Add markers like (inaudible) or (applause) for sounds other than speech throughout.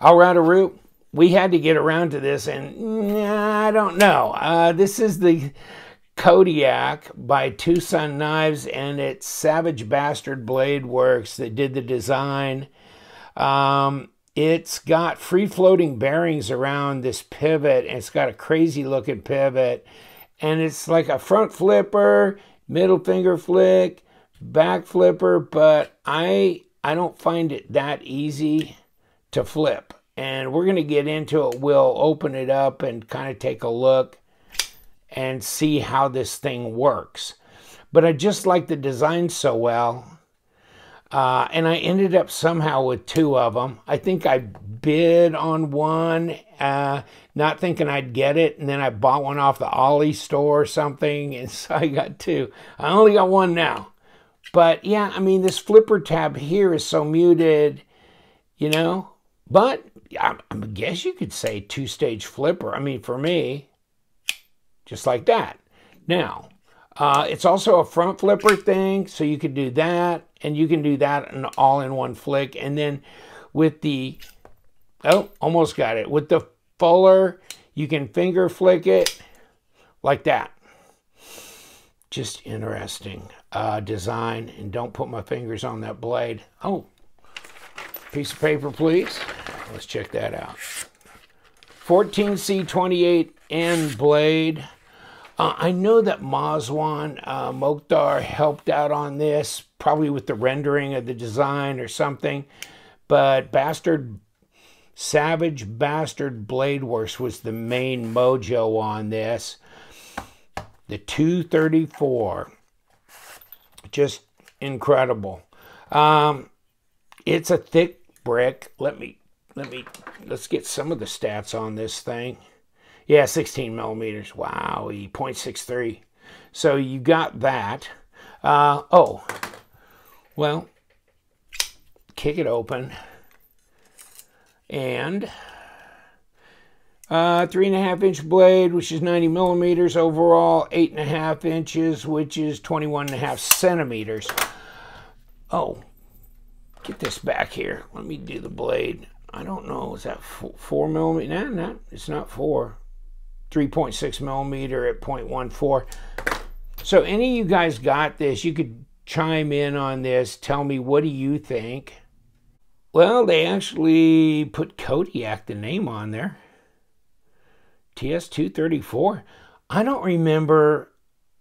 All right, a root. We had to get around to this, and I don't know. Uh, this is the Kodiak by TwoSun Knives, and it's Savage Bastard Blade Works that did the design. Um, it's got free floating bearings around this pivot, and it's got a crazy looking pivot. And it's like a front flipper, middle finger flick, back flipper, but I I don't find it that easy to flip. And we're going to get into it. We'll open it up and kind of take a look and see how this thing works. But I just like the design so well. Uh, and I ended up somehow with two of them. I think I bid on one, uh, not thinking I'd get it, and then I bought one off the Ollie store or something, and (laughs) so I got two. I only got one now. But yeah, I mean, this flipper tab here is so muted, you know. But I, guess you could say two stage flipper. I mean, for me, just like that. Now, uh, it's also a front flipper thing, so you can do that, and you can do that in, all in one flick. And then with the, oh, almost got it. With the fuller, you can finger flick it like that. Just interesting uh, design, and don't put my fingers on that blade. Oh, piece of paper, please. Let's check that out. 14C28N blade. Uh, I know that Mazwan uh, Mokhtar helped out on this, probably with the rendering of the design or something. But Bastard, Savage Bastard Blade Works was the main mojo on this. The 234, just incredible. Um, it's a thick brick. Let me let me let's get some of the stats on this thing. Yeah, 16 millimeters. Wow, 0.63. So you got that. Uh, oh, well, kick it open. And uh, three and a half inch blade, which is 90 millimeters overall, eight and a half inches, which is 21 and a half centimeters. Oh, get this back here. Let me do the blade. I don't know. Is that four, four millimeter? Nah, nah, it's not four. 3.6 millimeter at 0.14. So any of you guys got this, you could chime in on this. Tell me, what do you think? Well, they actually put Kodiak, the name on there. TS234. I don't remember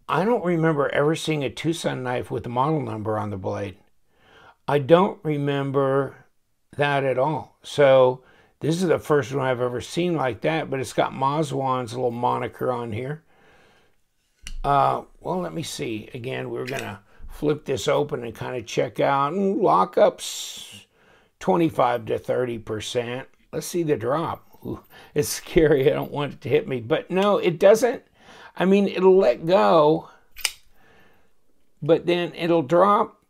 I don't remember ever seeing a TwoSun knife with a model number on the blade. I don't remember that at all. So this is the first one I've ever seen like that, but it's got Mazwan's little moniker on here. Uh, well, let me see. Again, we're going to flip this open and kind of check out. Lockups 25 to 30%. Let's see the drop. Ooh, (laughs) it's scary. I don't want it to hit me. But no, it doesn't. I mean, it'll let go, but then it'll drop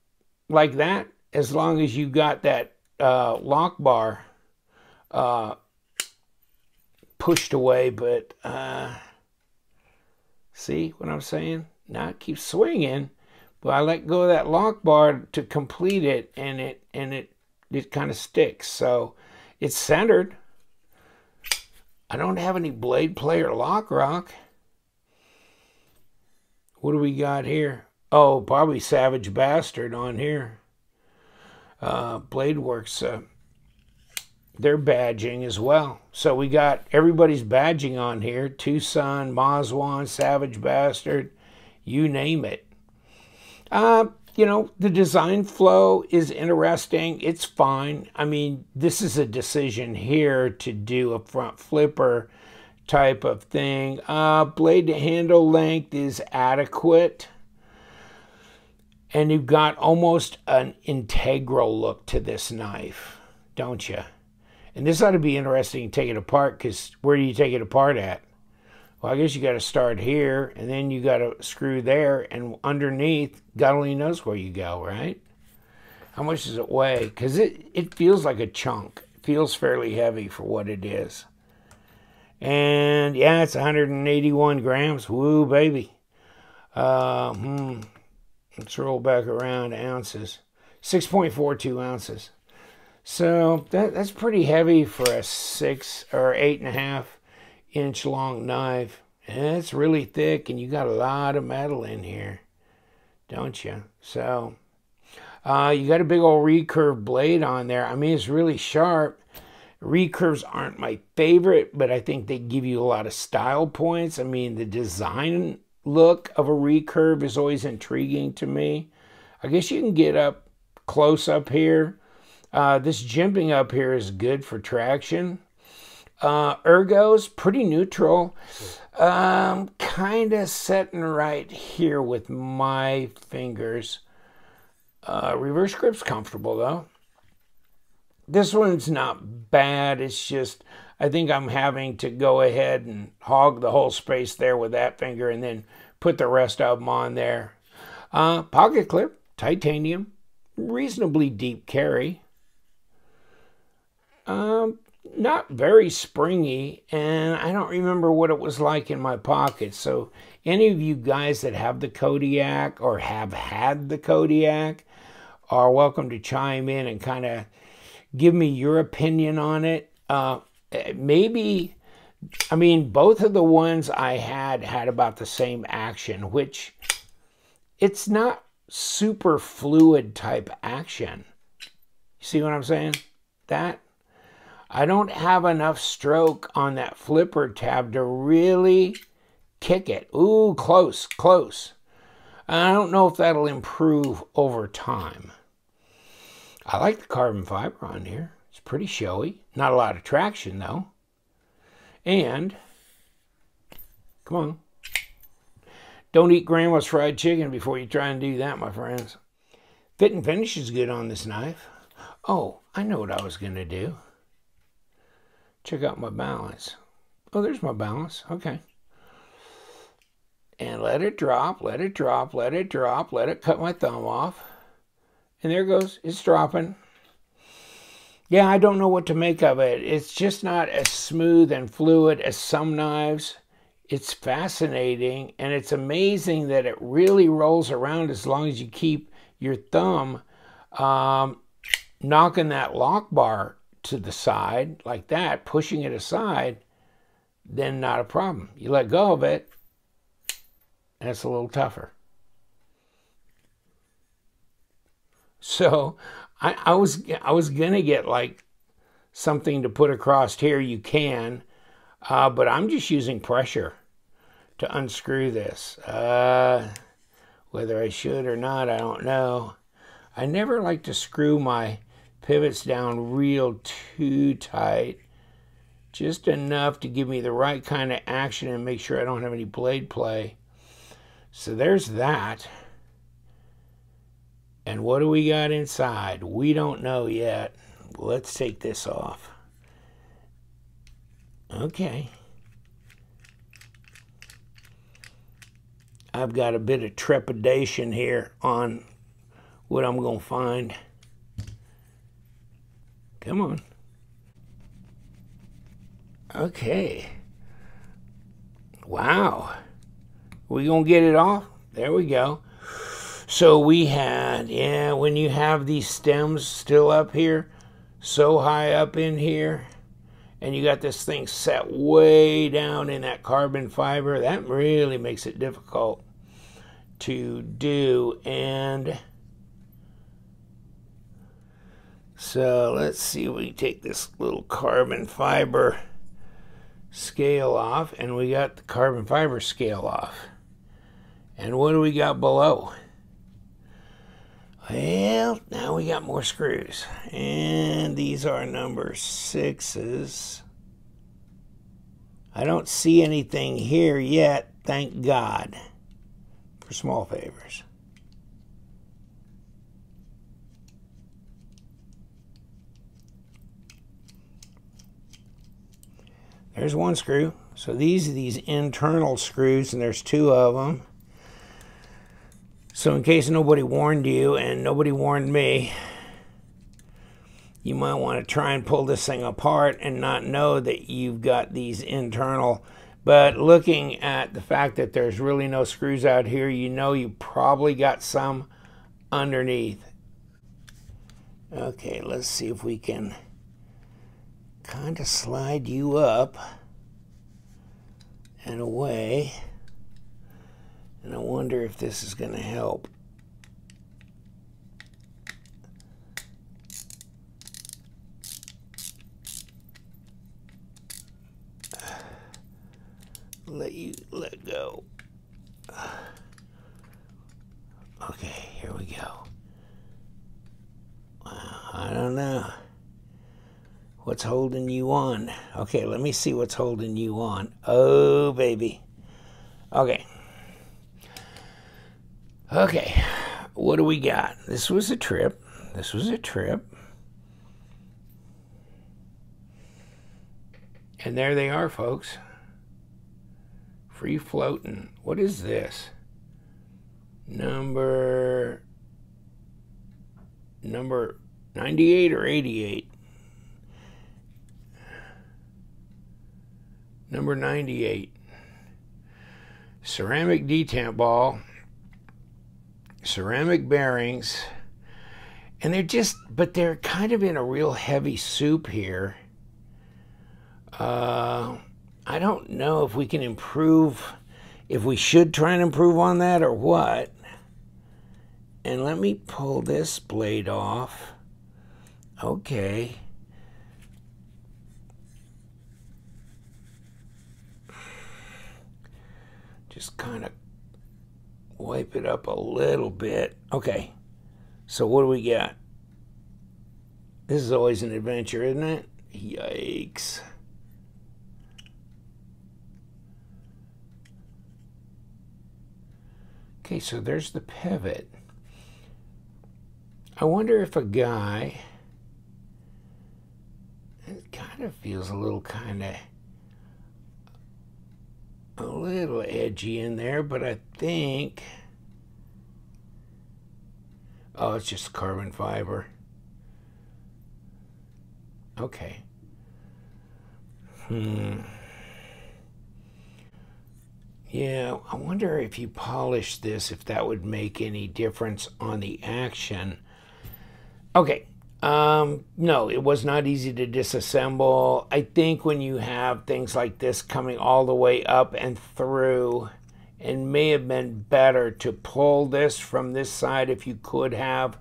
like that as long as you got that uh, lock bar uh, pushed away, but uh, see what I'm saying? Now it keeps swinging, but I let go of that lock bar to complete it, and it and it it kind of sticks. So it's centered. I don't have any blade player lock rock. What do we got here? Oh, probably Savage Bastard on here. Uh, Blade Works. Uh, their badging as well. So we got everybody's badging on here TwoSun, Mazwan, Savage Bastard, you name it. Uh, you know, the design flow is interesting. It's fine. I mean, this is a decision here to do a front flipper type of thing. Uh, blade to handle length is adequate. And you've got almost an integral look to this knife, don't you? And this ought to be interesting to take it apart because where do you take it apart at? Well, I guess you got to start here and then you got to screw there and underneath, God only knows where you go, right? How much does it weigh? Because it, it feels like a chunk. It feels fairly heavy for what it is. And yeah, it's 181 grams. Woo, baby. Uh, hmm. Let's roll back around ounces. 6.42 ounces. So that, that's pretty heavy for a six or eight and a half inch long knife. And it's really thick and you got a lot of metal in here, don't you? So uh, you got a big old recurve blade on there. I mean, it's really sharp. Recurves aren't my favorite, but I think they give you a lot of style points. I mean, the design look of a recurve is always intriguing to me. I guess you can get up close up here. Uh, this jimping up here is good for traction. Uh, ergo's pretty neutral. Um, kind of setting right here with my fingers. Uh, reverse grip's comfortable though. This one's not bad. It's just, I think I'm having to go ahead and hog the whole space there with that finger and then put the rest of them on there. Uh, pocket clip, titanium, reasonably deep carry. Um, not very springy, and I don't remember what it was like in my pocket. So, any of you guys that have the Kodiak or have had the Kodiak are welcome to chime in and kind of give me your opinion on it. Uh, maybe, I mean, both of the ones I had had about the same action, which it's not super fluid type action. See what I'm saying? That I don't have enough stroke on that flipper tab to really kick it. Ooh, close, close. I don't know if that'll improve over time. I like the carbon fiber on here. It's pretty showy. Not a lot of traction though. And, come on. Don't eat grandma's fried chicken before you try and do that, my friends. Fit and finish is good on this knife. Oh, I know what I was going to do. Check out my balance. Oh, there's my balance. Okay. And let it drop, let it drop, let it drop, let it cut my thumb off. And there goes, it's dropping. Yeah, I don't know what to make of it. It's just not as smooth and fluid as some knives. It's fascinating and it's amazing that it really rolls around as long as you keep your thumb um, knocking that lock bar to the side like that, pushing it aside, then not a problem. You let go of it, and it's a little tougher. So I, I was I was gonna get like something to put across here. You can, uh, but I'm just using pressure to unscrew this. Uh, whether I should or not, I don't know. I never like to screw my pivots down real too tight. Just enough to give me the right kind of action and make sure I don't have any blade play. So there's that. And what do we got inside? We don't know yet. Let's take this off. Okay. I've got a bit of trepidation here on what I'm going to find. Come on. Okay. Wow. We going to get it off? There we go. So we had, yeah, when you have these stems still up here, so high up in here, and you got this thing set way down in that carbon fiber, that really makes it difficult to do. And so let's see, we take this little carbon fiber scale off, and we got the carbon fiber scale off. And what do we got below? Well, now we got more screws. And these are number sixes. I don't see anything here yet, thank God, for small favors. There's one screw. So these are these internal screws, and there's two of them. So, in case nobody warned you and nobody warned me, you might want to try and pull this thing apart and not know that you've got these internal. But looking at the fact that there's really no screws out here, you know you probably got some underneath. Okay, let's see if we can kind of slide you up and away. And I wonder if this is going to help. (sighs) Let you let go. (sighs) Okay, here we go. Uh, I don't know. What's holding you on? Okay, let me see what's holding you on. Oh, baby. Okay. Okay, what do we got? This was a trip. This was a trip. And there they are, folks. Free floating. What is this? Number number 98 or 88? Number 98. Ceramic detent ball, ceramic bearings, and they're just, but they're kind of in a real heavy soup here. Uh, I don't know if we can improve, if we should try and improve on that or what. And let me pull this blade off. Okay. Just kind of wipe it up a little bit. Okay. So what do we got? This is always an adventure, isn't it? Yikes. Okay, so there's the pivot. I wonder if a guy it kind of feels a little kind of a little edgy in there, but I think oh, it's just carbon fiber. Okay. Hmm. Yeah, I wonder if you polish this, if that would make any difference on the action. Okay. Um, no, it was not easy to disassemble. I think when you have things like this coming all the way up and through, it may have been better to pull this from this side if you could have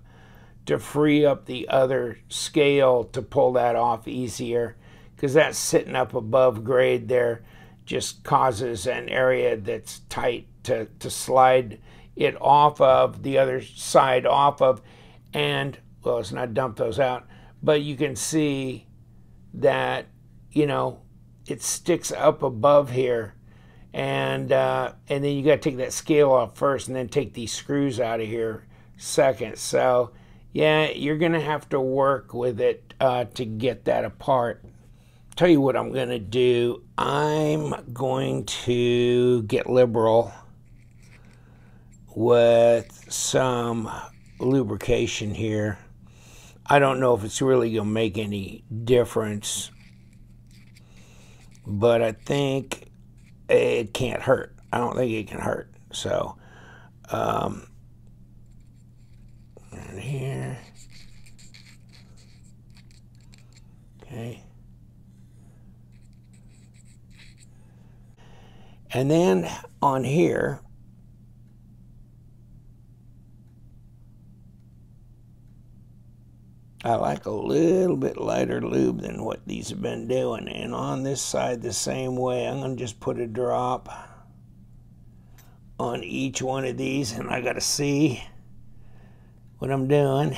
to free up the other scale to pull that off easier because that's sitting up above grade there just causes an area that's tight to, to slide it off of the other side off of and well, let's not dump those out, but you can see that, you know, it sticks up above here. And, uh, and then you got to take that scale off first and then take these screws out of here second. So, yeah, you're going to have to work with it uh, to get that apart. Tell you what I'm going to do. I'm going to get liberal with some lubrication here. I don't know if it's really going to make any difference, but I think it can't hurt. I don't think it can hurt. So, um, and here, okay. And then on here, I like a little bit lighter lube than what these have been doing. And on this side the same way, I'm going to just put a drop on each one of these and I got to see what I'm doing.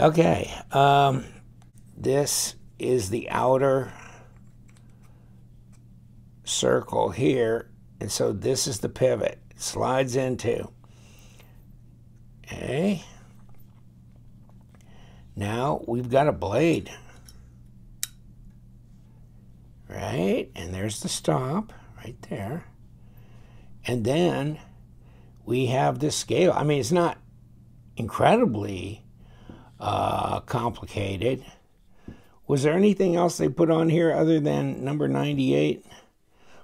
Okay, um, this is the outer circle here and so this is the pivot. It slides into. Okay. Now we've got a blade. Right? And there's the stop right there. And then we have this scale. I mean, it's not incredibly uh, complicated. Was there anything else they put on here other than number 98?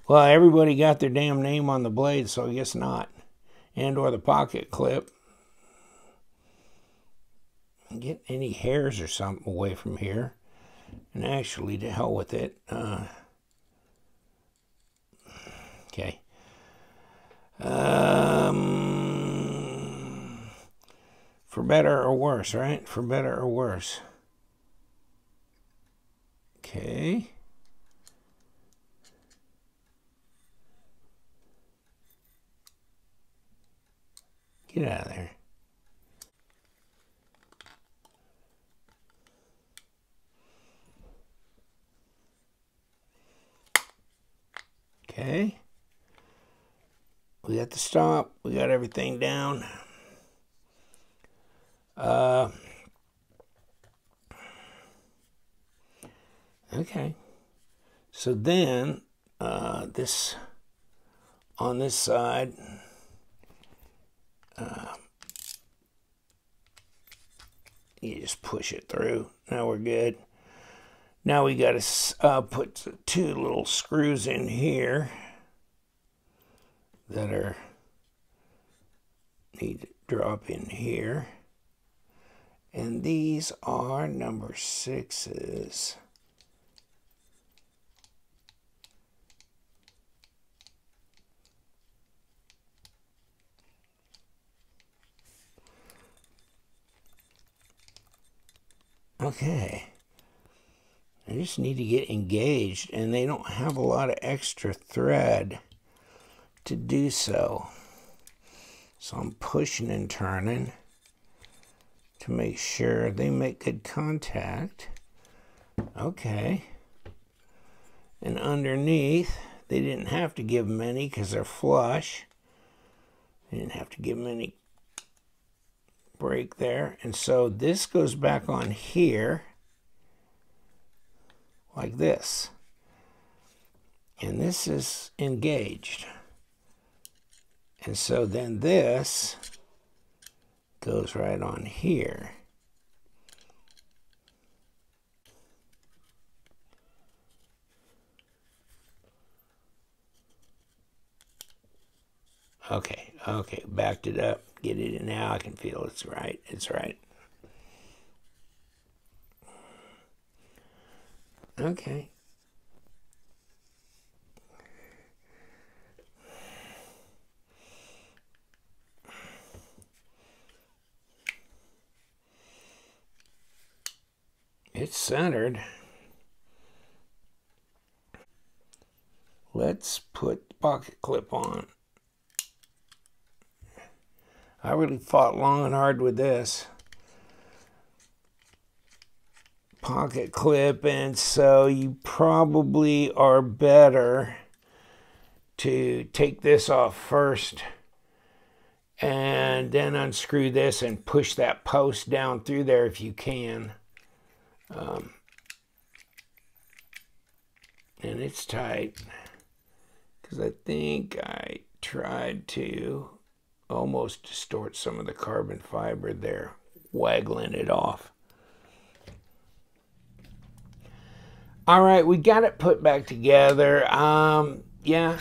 Well, everybody got their damn name on the blade, so I guess not. And or the pocket clip. Get any hairs or something away from here. And actually, to hell with it. Uh, okay. Um, for better or worse, right? For better or worse. Okay. Get out of there. Okay. We got the stop. We got everything down. Uh, okay. So then, uh, this, on this side, uh, you just push it through. Now we're good. Now we got to uh, put two little screws in here that are need to drop in here. And these are number sixes. Okay. I just need to get engaged, and they don't have a lot of extra thread to do so. So I'm pushing and turning to make sure they make good contact. Okay. And underneath, they didn't have to give them any because they're flush. They didn't have to give them any break there. And so this goes back on here like this. And this is engaged. And so then this goes right on here. Okay, okay, backed it up, get it in now, I can feel it's right, it's right. Okay. It's centered. Let's put the pocket clip on. I really fought long and hard with this pocket clip and so you probably are better to take this off first and then unscrew this and push that post down through there if you can. Um, and it's tight because I think I tried to almost distort some of the carbon fiber there, waggling it off. All right, we got it put back together. Um, yeah,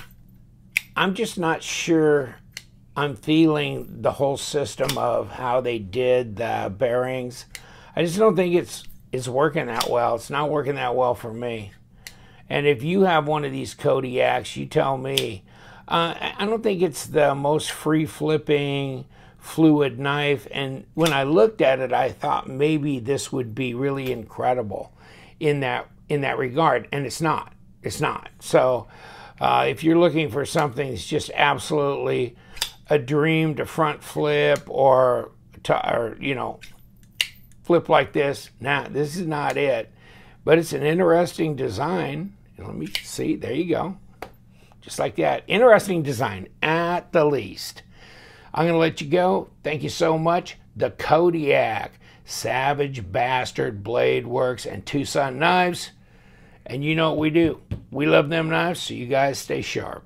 I'm just not sure I'm feeling the whole system of how they did the bearings. I just don't think it's it's working that well. It's not working that well for me. And if you have one of these Kodiaks, you tell me. Uh, I don't think it's the most free flipping fluid knife. And when I looked at it, I thought maybe this would be really incredible in that in that regard, and it's not. It's not. So uh, if you're looking for something that's just absolutely a dream to front flip or to, or you know flip like this. Nah, this is not it. But it's an interesting design. Let me see. There you go. Just like that. Interesting design at the least. I'm going to let you go. Thank you so much. The Kodiak, Savage Bastard Blade Works, and TwoSun Knives. And you know what we do. We love them knives, so you guys stay sharp.